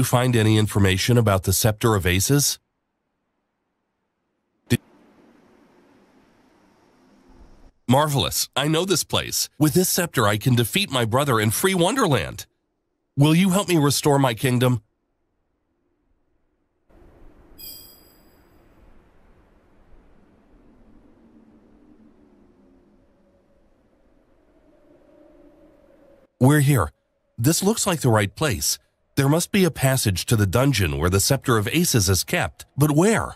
you find any information about the Scepter of Aces? Did Marvelous. I know this place. With this scepter, I can defeat my brother and free Wonderland. Will you help me restore my kingdom? We're here. This looks like the right place. There must be a passage to the dungeon where the Scepter of Aces is kept, but where?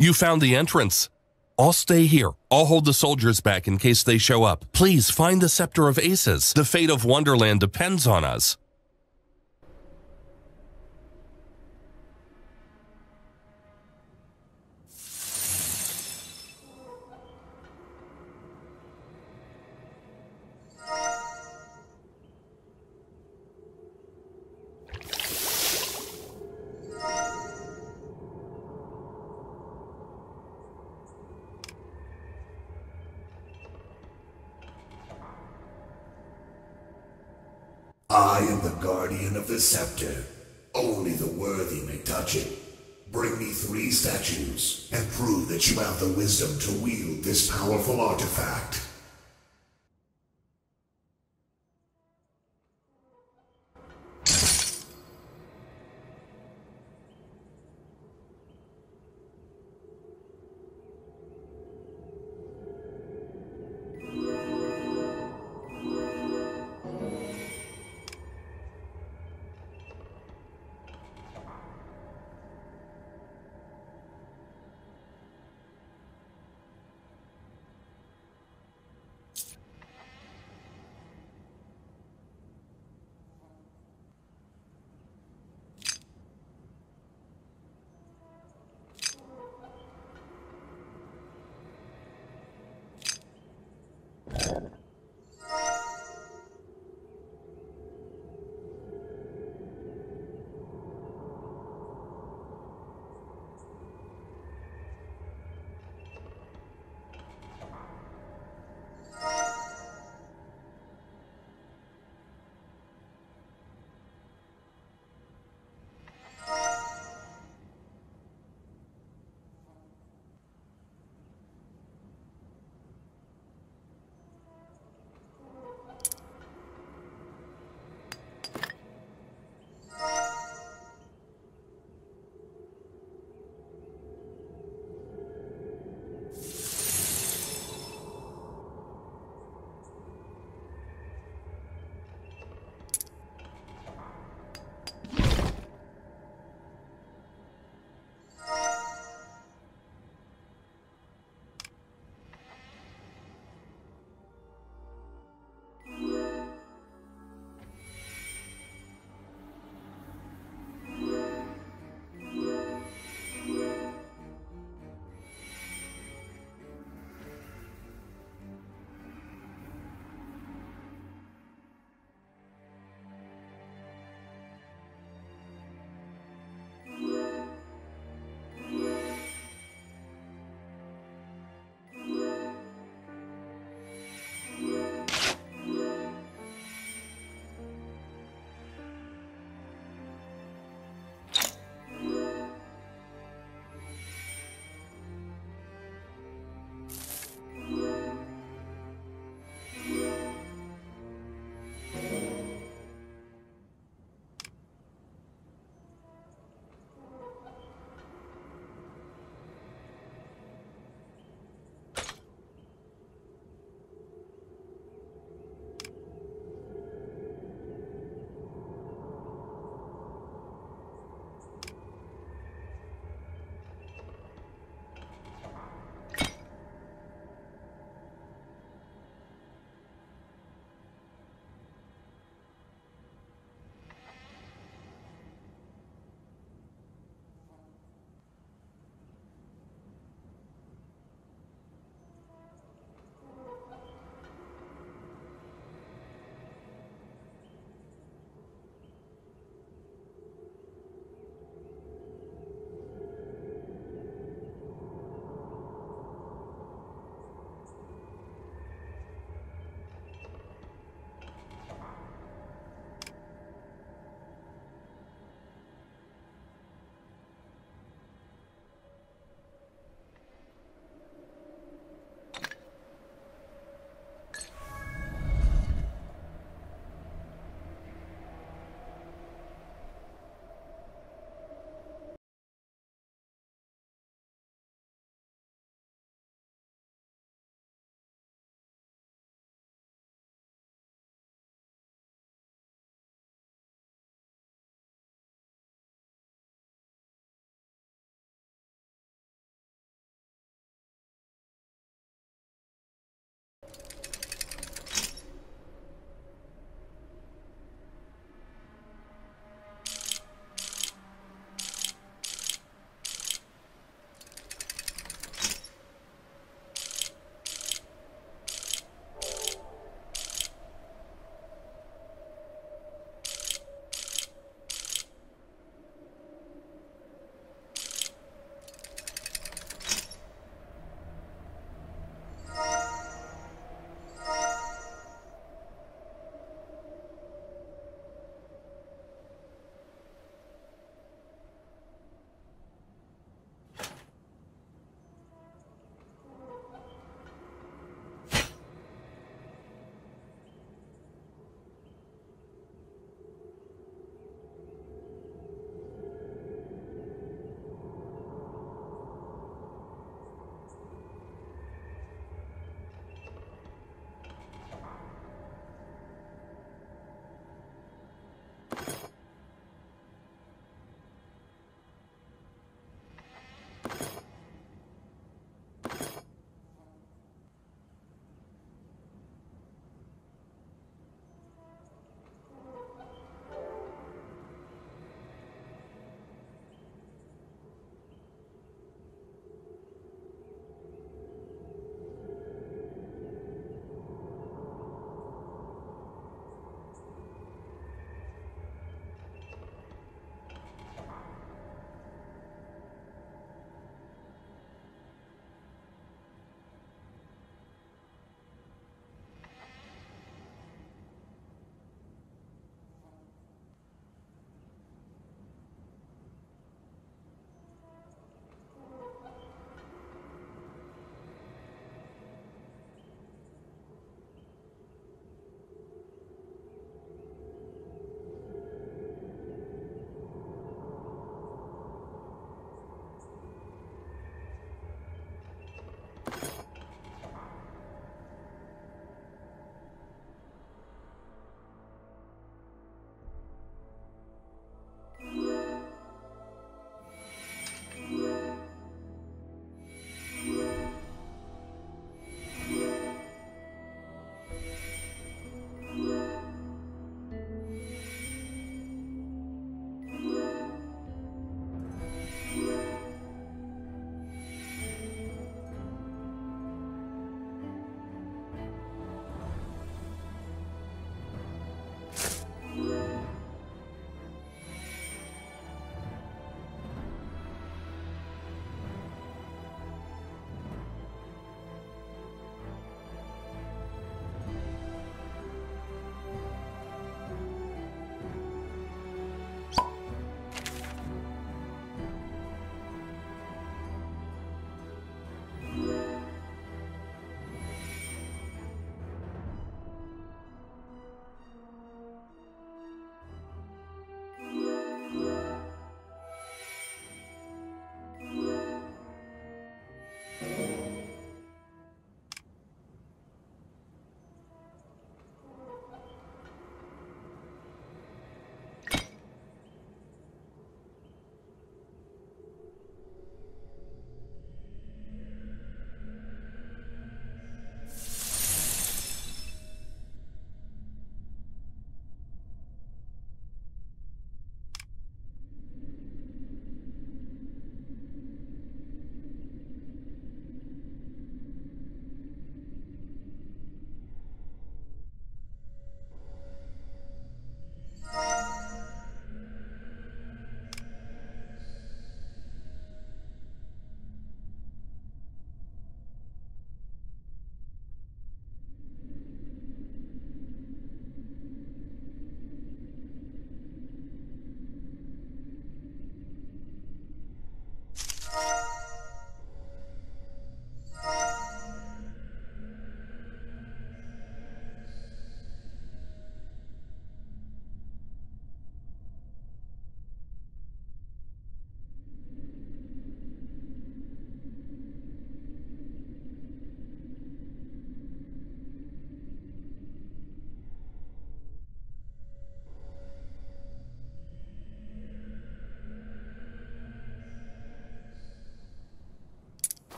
You found the entrance. I'll stay here. I'll hold the soldiers back in case they show up. Please find the Scepter of Aces. The fate of Wonderland depends on us. I am the guardian of the scepter. Only the worthy may touch it. Bring me three statues and prove that you have the wisdom to wield this powerful artifact. Bye.